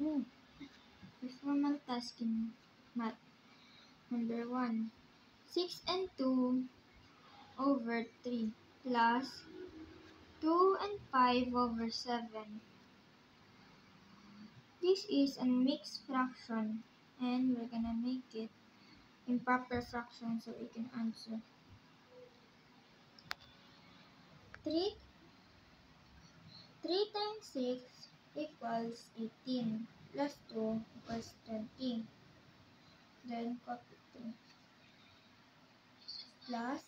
Oh, performal task in math. Number 1. 6 and 2 over 3 plus 2 and 5 over 7. This is a mixed fraction and we're gonna make it improper fraction so we can answer. 3, 3 times 6 equals 18 plus 2 equals 20. Then copy 2 plus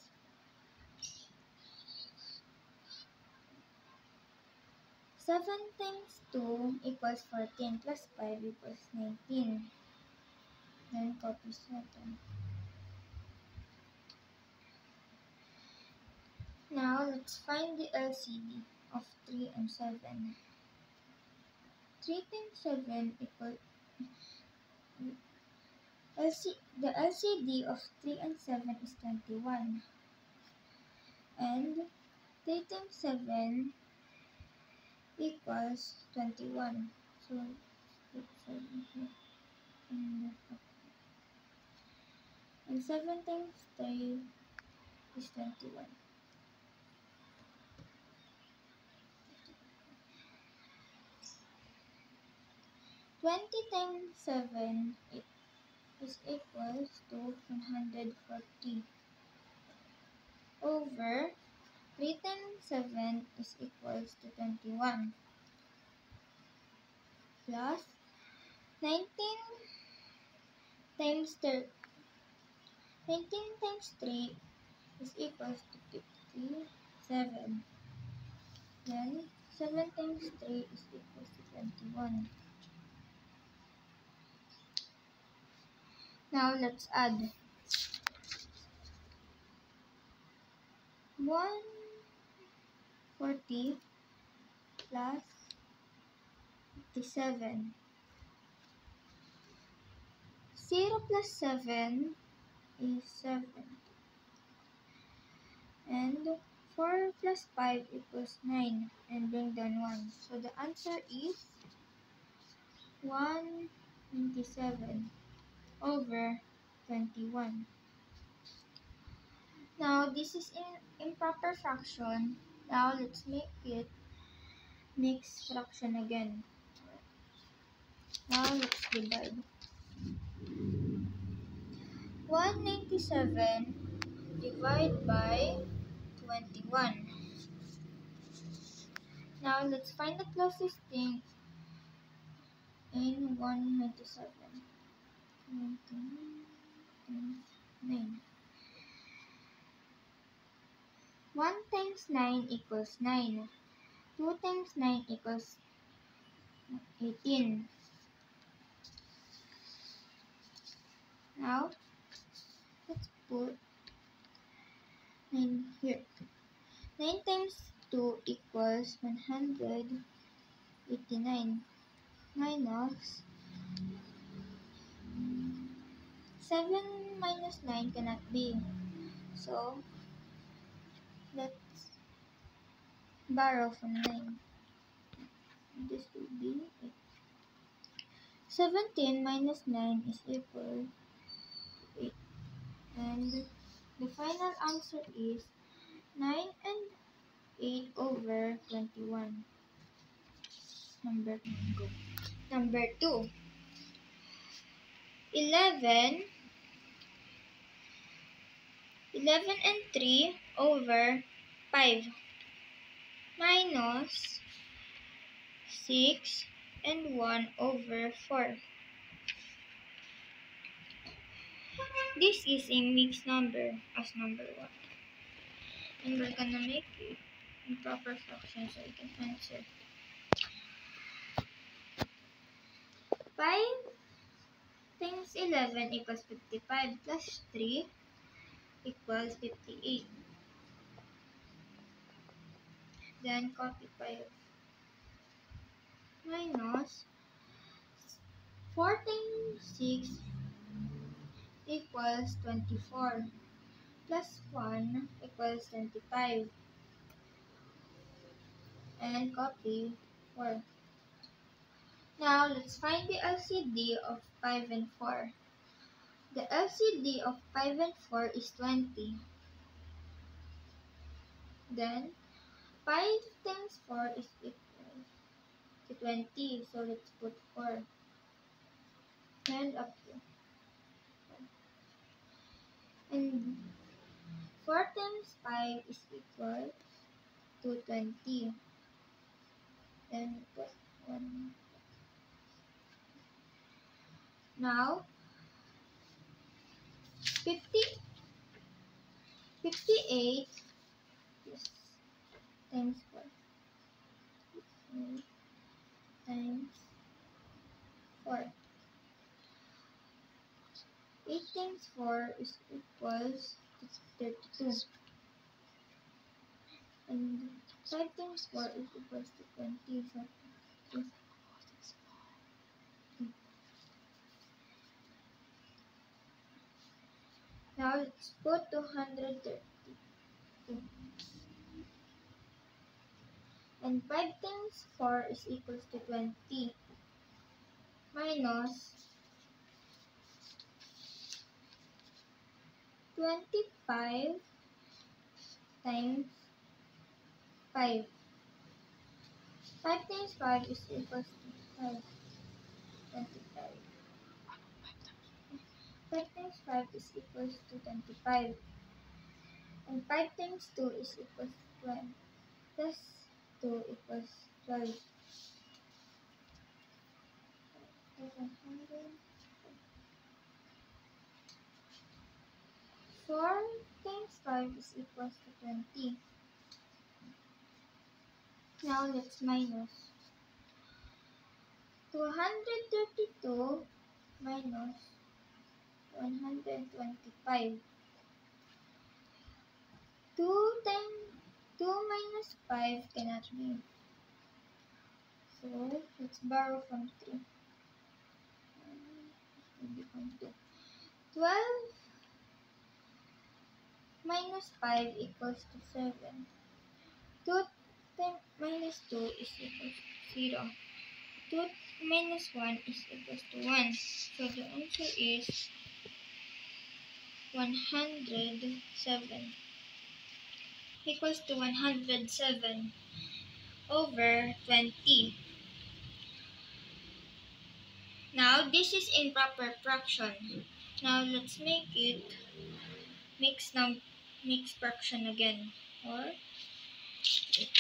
Seven times two equals fourteen plus five equals nineteen. Then copy seven. Now let's find the LCD of 3 and 7. 3 times 7 equals LC, the LCD of 3 and 7 is 21. And 3 times 7 equals 21. So, put 7 here. And 7 times 3 is 21. 20 times 7 is equals to 140 over 3 times 7 is equals to 21 plus 19 times 3 19 times 3 is equals to 57 then 7 times 3 is equals to 21 Now let's add 140 plus 57. 0 plus 7 is 7. And 4 plus 5 equals 9 and bring down 1. So the answer is 127 over 21. Now, this is in improper fraction. Now, let's make it mixed fraction again. Now, let's divide. 197 divided by 21. Now, let's find the closest thing in 197. 9. 1 times 9 equals 9. 2 times 9 equals 18. Now, let's put 9 here. 9 times 2 equals 189 minus 7 minus 9 cannot be. So, let's borrow from 9. This will be 8. 17 minus 9 is equal to 8. And the final answer is 9 and 8 over 21. Number. Number 2. 11 11 and 3 over 5 minus 6 and 1 over 4. This is a mixed number as number 1. And we're gonna make it in proper fraction so we can answer. 5 times 11 equals 55 plus 3 equals 58. Then copy 5 minus 4 times 6 equals 24 plus 1 equals 25 and copy 4. Now, let's find the LCD of 5 and 4. The LCD of 5 and 4 is 20. Then, 5 times 4 is equal to 20. So, let's put 4. And up to. And 4 times 5 is equal to 20. Then put 1. Now, 50, 58 yes, times 4. Times 4. 8 times 4 is equals to 32. And 5 times 4 is equals to 20. So, Now let's put 232. And 5 times 4 is equals to 20 minus 25 times 5. 5 times 5 is equals to 5. 25. 5 times 5 is equals to 25. And 5 times 2 is equals to 12. Plus 2 equals 12. Four times five is equals to twenty. Now let's minus. Two hundred thirty-two minus 125. 2 times 2 minus 5 cannot be. So, let's borrow from 3. 12 minus 5 equals to 7. 2 times minus 2 is equals to 0. 2 minus 1 is equals to 1. So the answer is 107 equals to 107 over 20. Now, this is improper fraction. Now, let's make it mixed, num mixed fraction again. Or,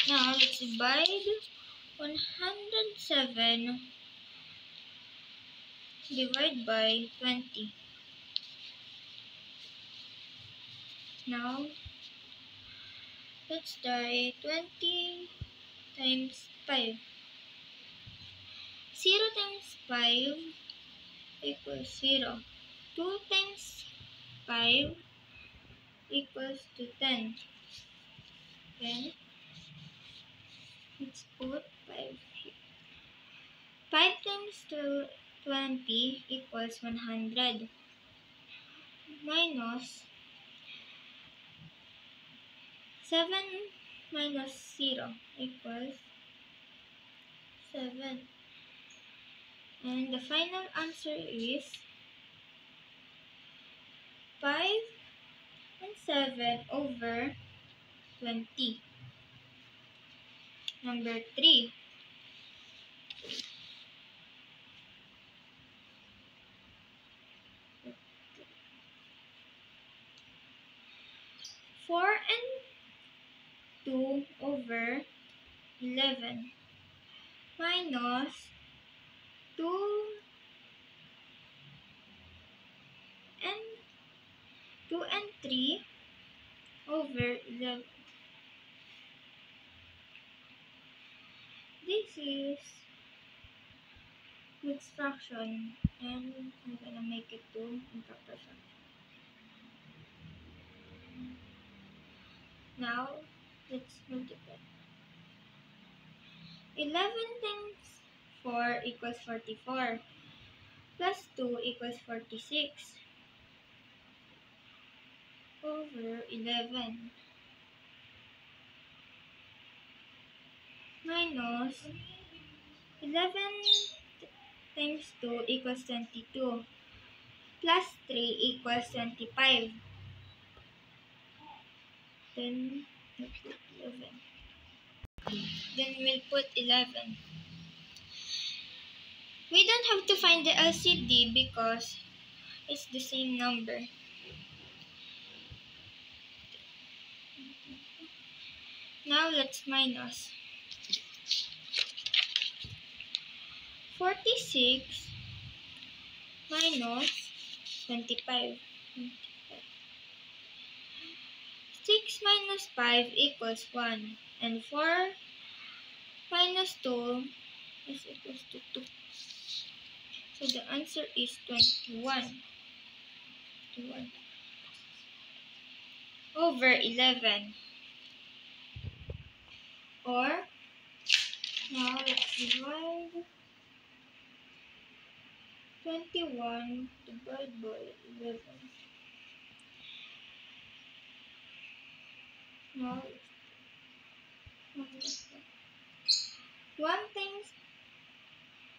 now, let's divide 107 divide by 20. Now, let's try 20 times 5. 0 times 5 equals 0. 2 times 5 equals to 10. Then, let's put 5 here. 5 times 2, 20 equals 100 minus 7 minus 0 equals 7. And the final answer is 5 and 7 over 20. Number 3. Four and 2 over 11 minus 2 and 2 and 3 over 11. This is mixed fraction and I'm gonna make it to improper fraction. Now Let's multiply. 11 times 4 equals 44. Plus 2 equals 46. Over 11. Minus 11 times 2 equals 22. Plus 3 equals 25. Then, we'll put 11. Then we'll put 11. We don't have to find the LCD because it's the same number. Now let's minus. 46 minus 25. 6 minus 5 equals 1. And 4 minus 2 is equals to 2. So the answer is 21. 21. Over 11. Or, now let's divide 21 divided by 11. 1 times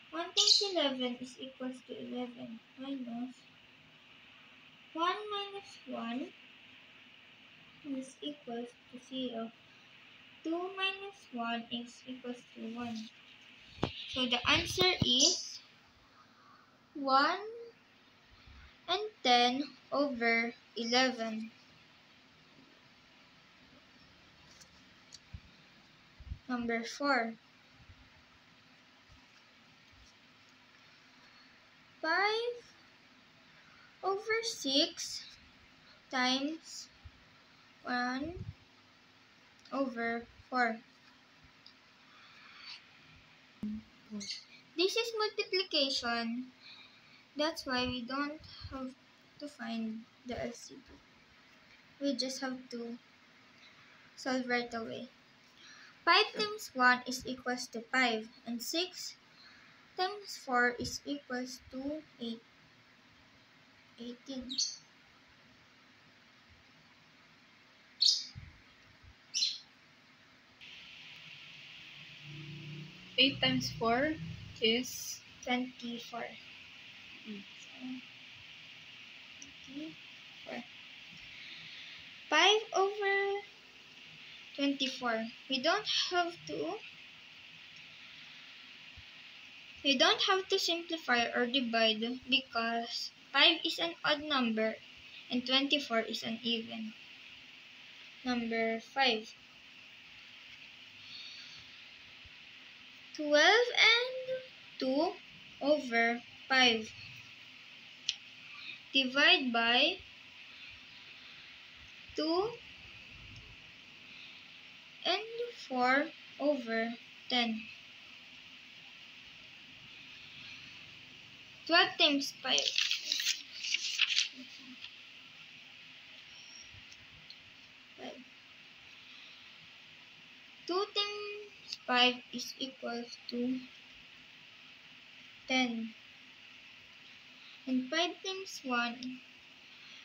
1 times 11 is equals to 11 minus 1 minus 1 is equals to 0. 2 minus 1 is equals to 1. So the answer is 1 and 10 over 11. Number 4. 5 over 6 times 1 over 4. This is multiplication. That's why we don't have to find the LCD. We just have to solve right away. 5 times 1 is equals to 5 and 6 times 4 is equals to 8. 18. Eight times four is 24. Mm. 24. 5 over 24. We don't have to we don't have to simplify or divide because 5 is an odd number and 24 is an even. Number 5. 12 and 2 over 5. Divide by 2 and 4 over 10. 12 times 5. Five. 2 times 5 is equals to 10. And 5 times 1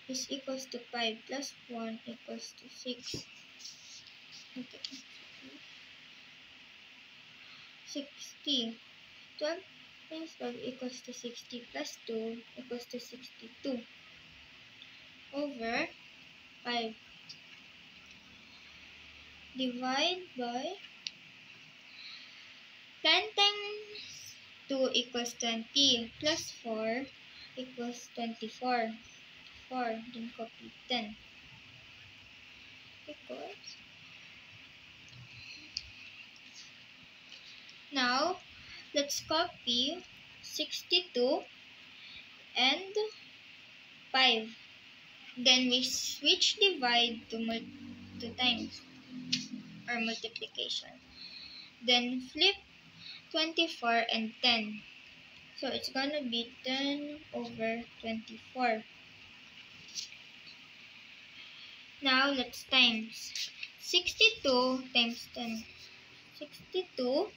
is equals to 5 plus 1 equals to 6. Okay. 60. 12 times 12 equals to 60 plus 2 equals to 62 over 5. Divide by 10 times 2 equals 20 plus 4 equals 24. 4, then copy 10. Equals. Now, let's copy 62 and 5. Then we switch divide to, mul to times or multiplication. Then flip 24 and 10. So it's gonna be 10 over 24. Now let's times 62 times 10. 62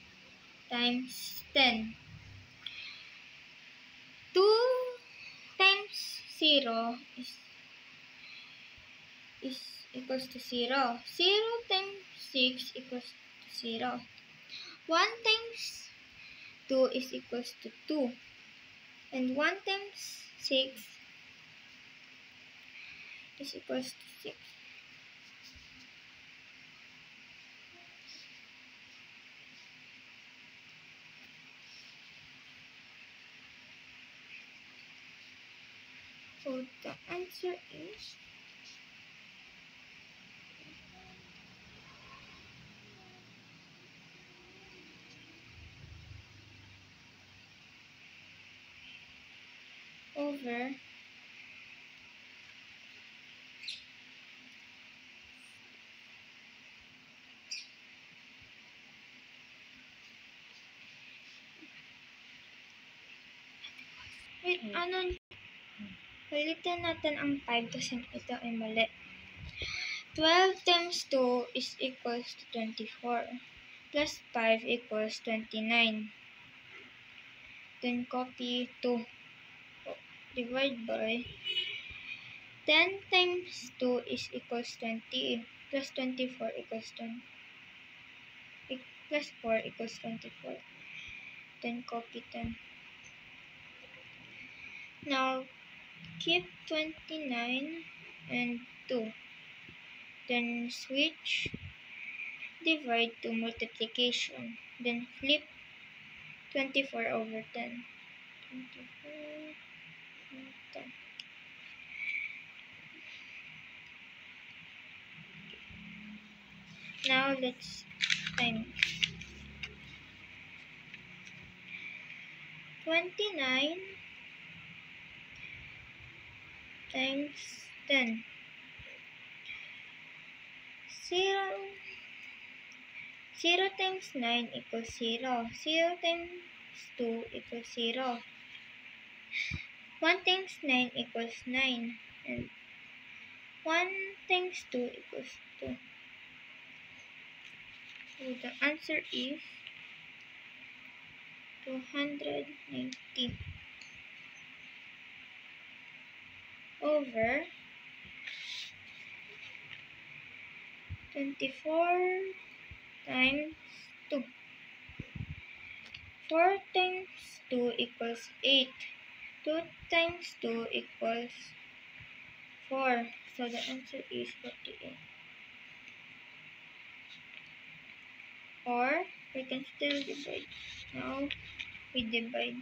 times 10. 2 times 0 is, is equals to 0. 0 times 6 equals to 0. 1 times 2 is equals to 2. And 1 times 6 is equals to 6. So the answer is over Wait, Hmm. ano? Ulitin natin ang 5 kasi ito ay mali. 12 times 2 is equals to 24. Plus 5 equals 29. Then copy 2. Divide by 10 times 2 is equals 20. Plus 24 equals 20. e- Plus 4 equals 24. Then copy 10. Now, keep 29 and 2. Then switch, divide to multiplication. Then flip 24 over 10. 24 and 10. Now let's time. 29 times 10. 0. 0 times 9 equals 0. 0 times 2 equals 0. 1 times 9 equals 9. And 1 times 2 equals 2. So the answer is 290 over 24 times 2. 4 times 2 equals 8. 2 times 2 equals 4. So the answer is 48. Or we can still divide. Now we divide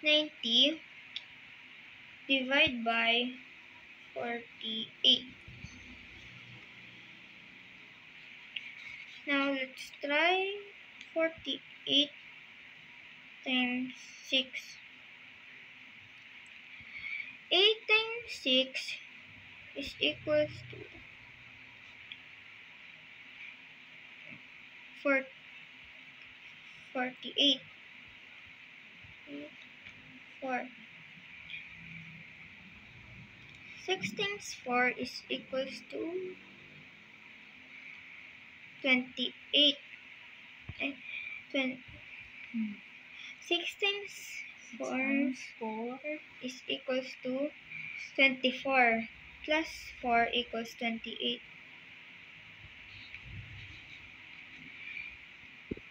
290 divided by 48. Now let's try 48 times 6. 8 times 6 is equals to 4, 48. 4. 6 times 4 is equals to 28. Eh, 20. 6 times 4 times 4 is equals to 24 plus 4 equals 28.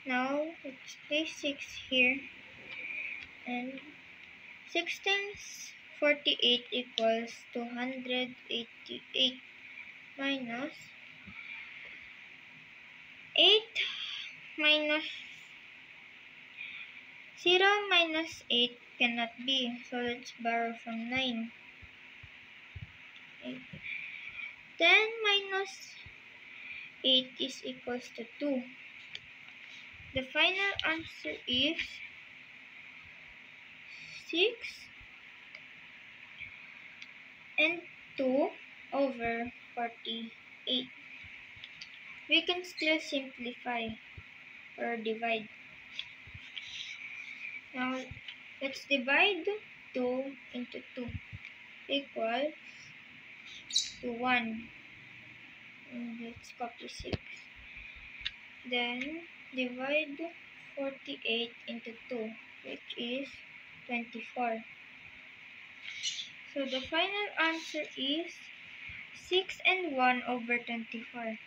Now let's place 6 here and 6 times 48 equals 288 minus 8 minus 0 minus 8 cannot be, so let's borrow from 9. 8. 10 minus 8 is equals to 2. The final answer is 6 and 2 over 48. We can still simplify or divide. Now, let's divide 2 into 2 equals to 1. And let's copy 6. Then, divide 48 into 2, which is 24. So, the final answer is 6 and 1 over 24.